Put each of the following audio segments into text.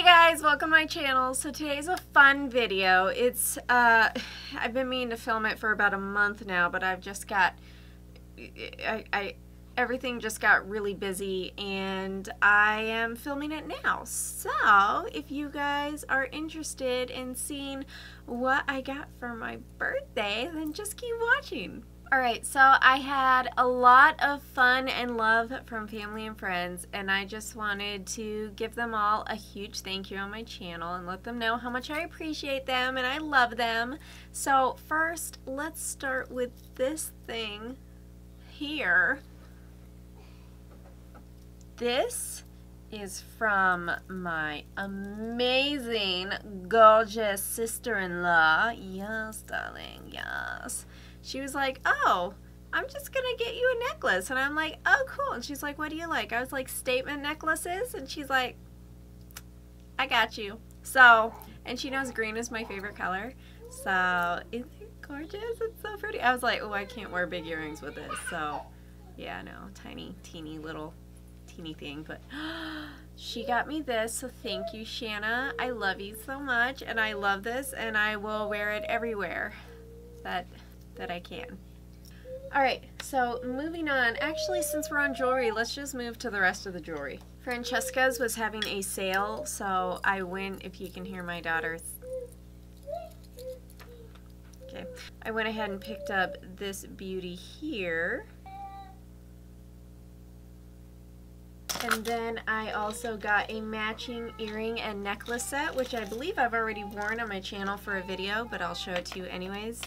Hey guys, welcome to my channel. So today's a fun video. It's, uh, I've been meaning to film it for about a month now, but I've just got, I, I, everything just got really busy and I am filming it now. So if you guys are interested in seeing what I got for my birthday, then just keep watching. Alright, so I had a lot of fun and love from family and friends, and I just wanted to give them all a huge thank you on my channel and let them know how much I appreciate them and I love them. So first, let's start with this thing here. This is from my amazing, gorgeous sister-in-law. Yes, darling, yes she was like, oh, I'm just gonna get you a necklace. And I'm like, oh, cool. And she's like, what do you like? I was like, statement necklaces. And she's like, I got you. So, and she knows green is my favorite color. So, isn't it gorgeous? It's so pretty. I was like, oh, I can't wear big earrings with this. So, yeah, no, tiny, teeny little, teeny thing. But she got me this. So, thank you, Shanna. I love you so much. And I love this. And I will wear it everywhere. That that I can. Alright, so moving on. Actually, since we're on jewelry, let's just move to the rest of the jewelry. Francesca's was having a sale, so I went, if you can hear my daughters. Okay, I went ahead and picked up this beauty here. And then I also got a matching earring and necklace set, which I believe I've already worn on my channel for a video, but I'll show it to you anyways.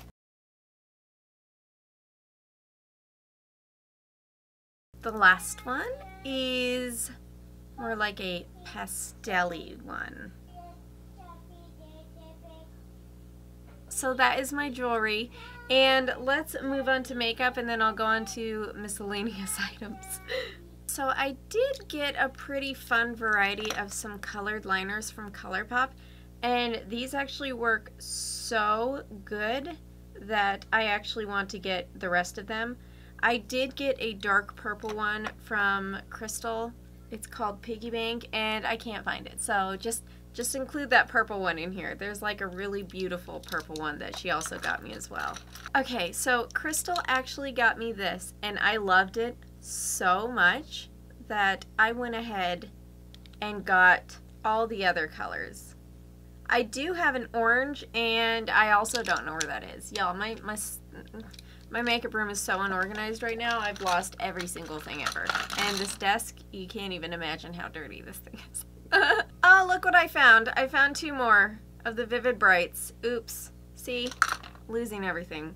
The last one is more like a pastel one. So that is my jewelry. And let's move on to makeup and then I'll go on to miscellaneous items. so I did get a pretty fun variety of some colored liners from ColourPop. And these actually work so good that I actually want to get the rest of them. I did get a dark purple one from Crystal. It's called Piggy Bank, and I can't find it. So just just include that purple one in here. There's like a really beautiful purple one that she also got me as well. Okay, so Crystal actually got me this, and I loved it so much that I went ahead and got all the other colors. I do have an orange, and I also don't know where that is. Y'all, my, my my makeup room is so unorganized right now, I've lost every single thing ever. And this desk, you can't even imagine how dirty this thing is. oh, look what I found. I found two more of the Vivid Brights. Oops. See? Losing everything.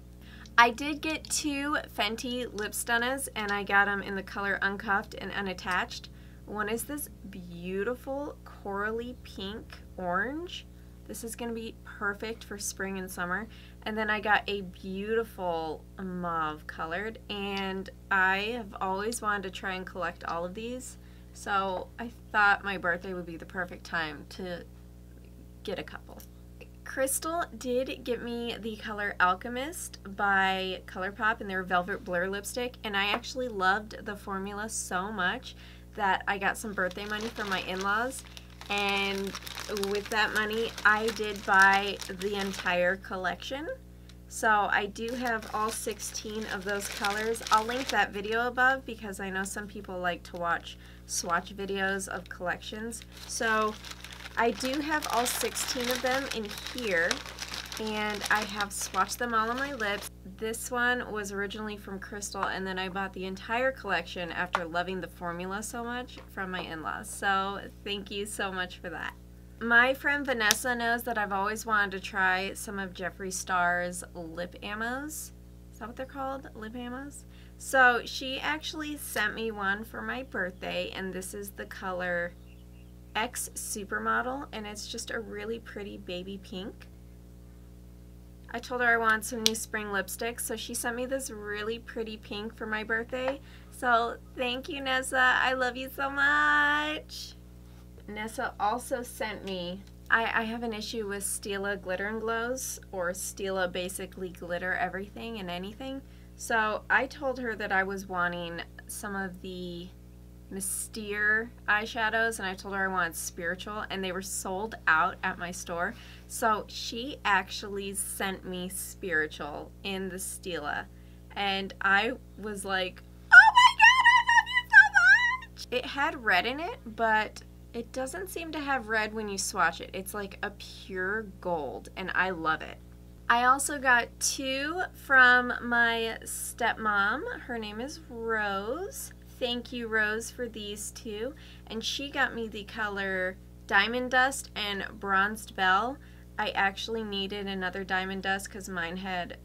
I did get two Fenty lip Stunnas, and I got them in the color Uncuffed and Unattached. One is this beautiful corally pink orange. This is going to be perfect for spring and summer. And then I got a beautiful mauve colored and I have always wanted to try and collect all of these. So I thought my birthday would be the perfect time to get a couple. Crystal did get me the color Alchemist by ColourPop in their Velvet Blur lipstick and I actually loved the formula so much that I got some birthday money from my in-laws and with that money I did buy the entire collection so I do have all 16 of those colors. I'll link that video above because I know some people like to watch swatch videos of collections. So I do have all 16 of them in here and I have swatched them all on my lips. This one was originally from Crystal and then I bought the entire collection after loving the formula so much from my in-laws. So thank you so much for that. My friend Vanessa knows that I've always wanted to try some of Jeffree Star's lip ammos. Is that what they're called? Lip ammos? So she actually sent me one for my birthday and this is the color Ex Supermodel and it's just a really pretty baby pink. I told her I wanted some new spring lipsticks, so she sent me this really pretty pink for my birthday. So thank you, Nessa. I love you so much. Nessa also sent me, I, I have an issue with Stila Glitter and Glows, or Stila basically glitter everything and anything. So I told her that I was wanting some of the Mystere eyeshadows and I told her I wanted spiritual and they were sold out at my store. So she actually sent me spiritual in the Stila and I was like, oh my god, I love you so much! It had red in it, but it doesn't seem to have red when you swatch it. It's like a pure gold and I love it. I also got two from my stepmom. Her name is Rose. Thank you, Rose, for these two. And she got me the color Diamond Dust and Bronzed Bell. I actually needed another Diamond Dust because mine had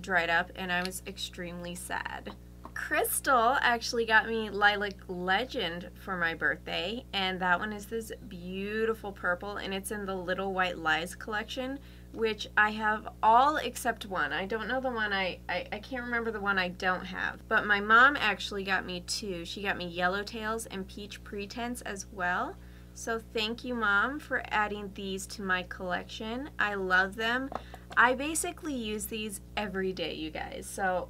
dried up and I was extremely sad. Crystal actually got me Lilac Legend for my birthday, and that one is this beautiful purple, and it's in the Little White Lies collection which I have all except one. I don't know the one I, I, I, can't remember the one I don't have. But my mom actually got me two. She got me Yellowtails and Peach Pretense as well. So thank you, Mom, for adding these to my collection. I love them. I basically use these every day, you guys. So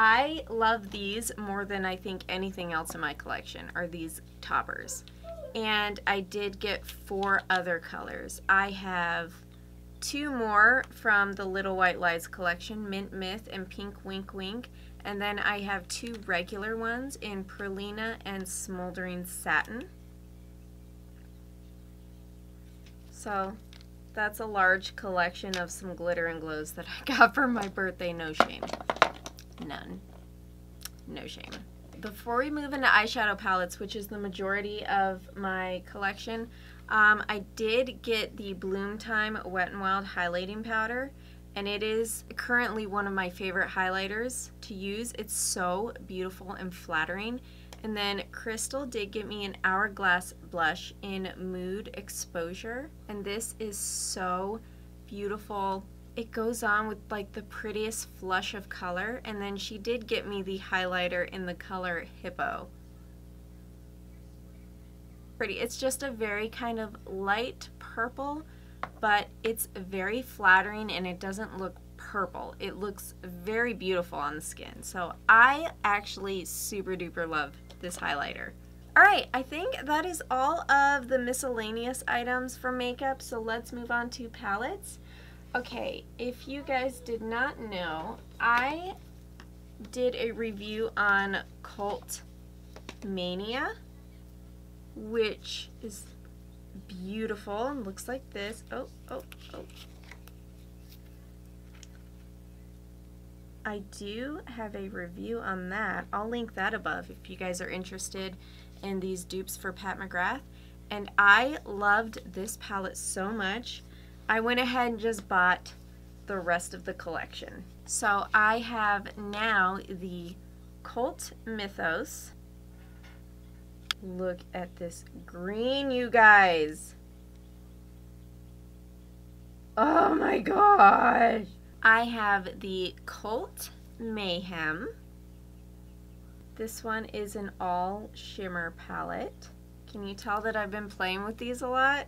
I love these more than I think anything else in my collection are these toppers. And I did get four other colors. I have two more from the Little White Lies collection, Mint Myth and Pink Wink Wink. And then I have two regular ones in Perlina and Smoldering Satin. So that's a large collection of some glitter and glows that I got for my birthday. No shame. None. No shame. Before we move into eyeshadow palettes, which is the majority of my collection, um, I did get the Bloom Time Wet n Wild highlighting powder and it is currently one of my favorite highlighters to use. It's so beautiful and flattering. And then Crystal did get me an Hourglass blush in Mood Exposure and this is so beautiful. It goes on with like the prettiest flush of color and then she did get me the highlighter in the color Hippo pretty. It's just a very kind of light purple, but it's very flattering and it doesn't look purple. It looks very beautiful on the skin. So I actually super duper love this highlighter. Alright, I think that is all of the miscellaneous items for makeup, so let's move on to palettes. Okay, if you guys did not know, I did a review on Cult Mania which is beautiful and looks like this. Oh, oh, oh. I do have a review on that. I'll link that above if you guys are interested in these dupes for Pat McGrath. And I loved this palette so much, I went ahead and just bought the rest of the collection. So I have now the Cult Mythos Look at this green, you guys. Oh my gosh. I have the Cult Mayhem. This one is an all shimmer palette. Can you tell that I've been playing with these a lot?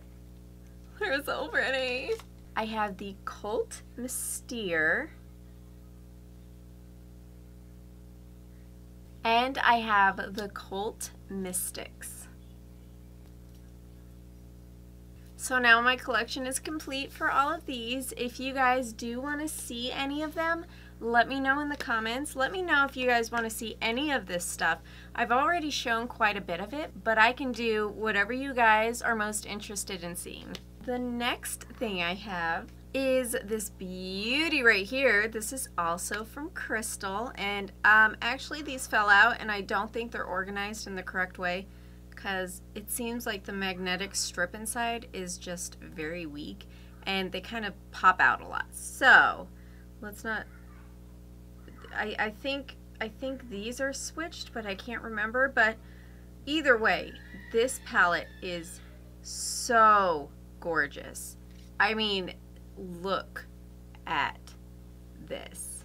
So pretty. I have the Cult Mystere. And I have the Cult Mystics. So now my collection is complete for all of these. If you guys do want to see any of them, let me know in the comments. Let me know if you guys want to see any of this stuff. I've already shown quite a bit of it, but I can do whatever you guys are most interested in seeing. The next thing I have is this beauty right here. This is also from Crystal and um, actually these fell out and I don't think they're organized in the correct way because it seems like the magnetic strip inside is just very weak and they kind of pop out a lot. So let's not, I, I think I think these are switched but I can't remember but either way this palette is so gorgeous. I mean look at this.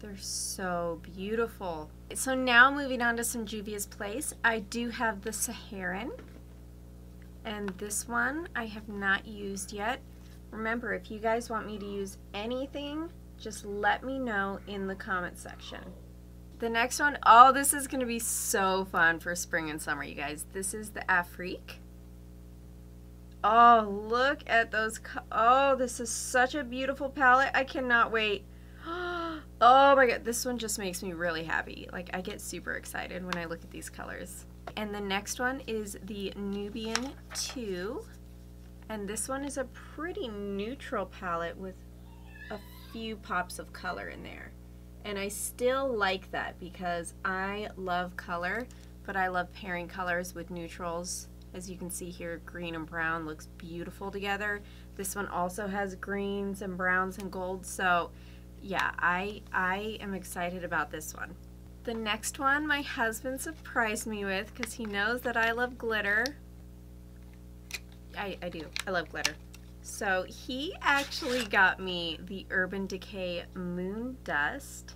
They're so beautiful. So now moving on to some Juvia's Place, I do have the Saharan. And this one I have not used yet. Remember, if you guys want me to use anything, just let me know in the comment section. The next one, oh, this is going to be so fun for spring and summer, you guys. This is the Afrique. Oh, look at those. Oh, this is such a beautiful palette. I cannot wait. Oh my god, this one just makes me really happy. Like, I get super excited when I look at these colors. And the next one is the Nubian 2. And this one is a pretty neutral palette with a few pops of color in there. And I still like that because I love color, but I love pairing colors with neutrals. As you can see here, green and brown looks beautiful together. This one also has greens and browns and golds, so yeah, I, I am excited about this one. The next one my husband surprised me with because he knows that I love glitter. I, I do. I love glitter. So he actually got me the Urban Decay Moondust.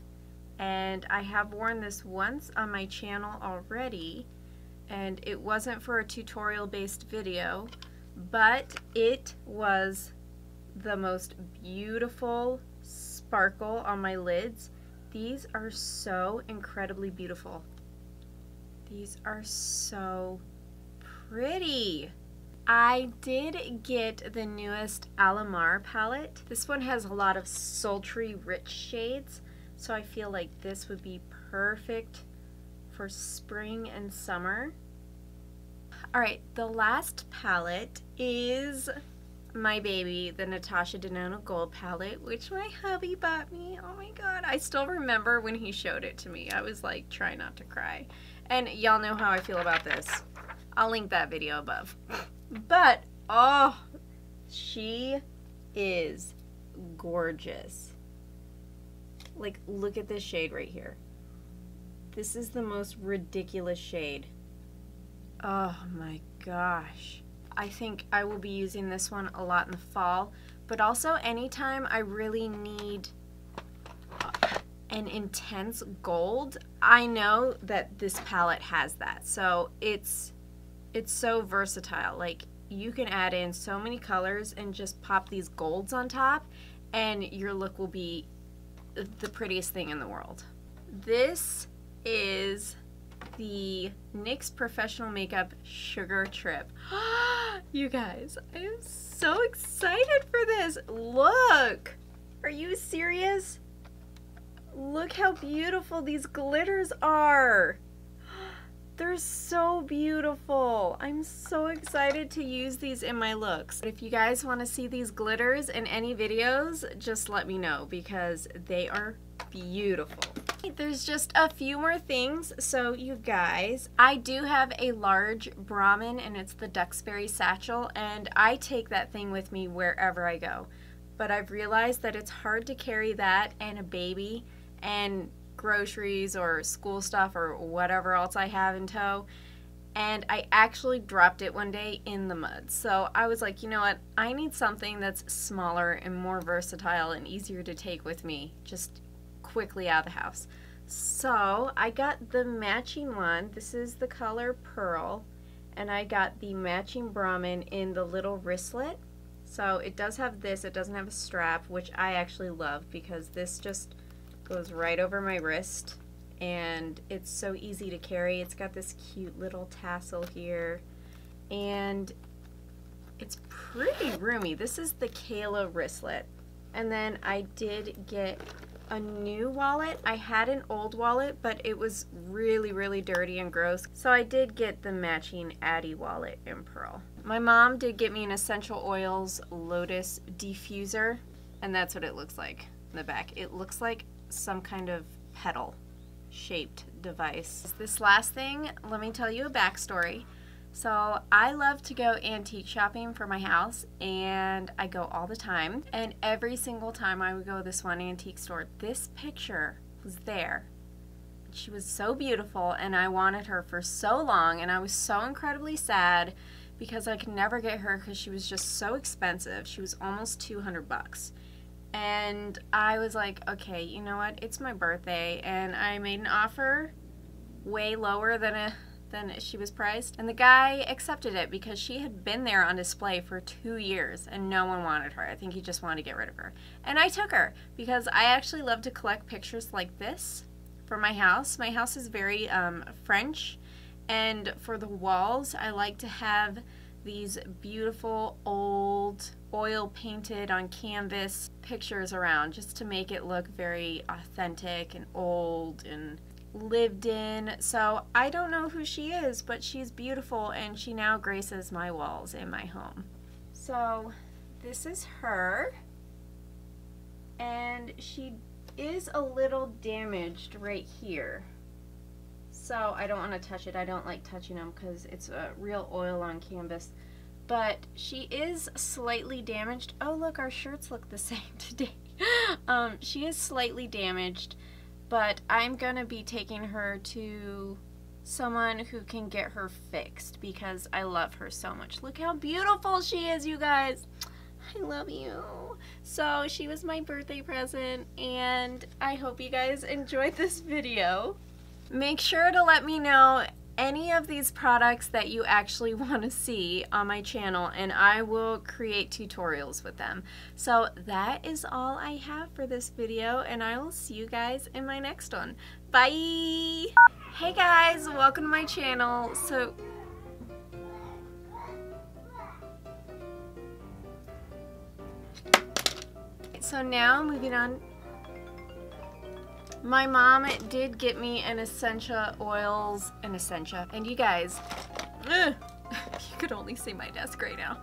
And I have worn this once on my channel already. And it wasn't for a tutorial based video. But it was the most beautiful sparkle on my lids. These are so incredibly beautiful. These are so pretty. I did get the newest Alamar palette. This one has a lot of sultry, rich shades, so I feel like this would be perfect for spring and summer. Alright, the last palette is my baby, the Natasha Denona Gold palette, which my hubby bought me. Oh my god, I still remember when he showed it to me. I was like, try not to cry. And y'all know how I feel about this. I'll link that video above. But, oh, she is gorgeous. Like, look at this shade right here. This is the most ridiculous shade. Oh my gosh. I think I will be using this one a lot in the fall, but also anytime I really need uh, an intense gold, I know that this palette has that. So it's it's so versatile. Like you can add in so many colors and just pop these golds on top and your look will be the prettiest thing in the world. This is the NYX Professional Makeup Sugar Trip. you guys, I am so excited for this. Look! Are you serious? Look how beautiful these glitters are. They're so beautiful. I'm so excited to use these in my looks. If you guys want to see these glitters in any videos, just let me know because they are beautiful. There's just a few more things. So you guys, I do have a large Brahmin and it's the Duxbury satchel and I take that thing with me wherever I go. But I've realized that it's hard to carry that and a baby and groceries or school stuff or whatever else I have in tow. And I actually dropped it one day in the mud. So I was like, you know what? I need something that's smaller and more versatile and easier to take with me just quickly out of the house. So I got the matching one. This is the color Pearl. And I got the matching Brahmin in the little wristlet. So it does have this. It doesn't have a strap, which I actually love because this just goes right over my wrist and it's so easy to carry. It's got this cute little tassel here and it's pretty roomy. This is the Kayla wristlet. And then I did get a new wallet. I had an old wallet, but it was really, really dirty and gross. So I did get the matching Ady wallet in Pearl. My mom did get me an Essential Oils Lotus diffuser, and that's what it looks like in the back. It looks like some kind of petal shaped device. This last thing, let me tell you a backstory. So I love to go antique shopping for my house and I go all the time. And every single time I would go to this one antique store, this picture was there. She was so beautiful and I wanted her for so long and I was so incredibly sad because I could never get her because she was just so expensive. She was almost 200 bucks. And I was like, okay, you know what? It's my birthday, and I made an offer way lower than a than she was priced. And the guy accepted it because she had been there on display for two years and no one wanted her. I think he just wanted to get rid of her. And I took her because I actually love to collect pictures like this for my house. My house is very um, French and for the walls I like to have these beautiful old oil painted on canvas pictures around just to make it look very authentic and old and lived in. So I don't know who she is, but she's beautiful and she now graces my walls in my home. So this is her and she is a little damaged right here. So I don't want to touch it. I don't like touching them because it's a real oil on canvas. But she is slightly damaged. Oh, look, our shirts look the same today. um, she is slightly damaged, but I'm going to be taking her to someone who can get her fixed because I love her so much. Look how beautiful she is, you guys. I love you. So she was my birthday present and I hope you guys enjoyed this video. Make sure to let me know any of these products that you actually want to see on my channel and I will create tutorials with them. So that is all I have for this video and I will see you guys in my next one. Bye! Hey guys, welcome to my channel. So So now moving on my mom did get me an essential oils, an essential, and you guys, eh, ugh, you could only see my desk right now.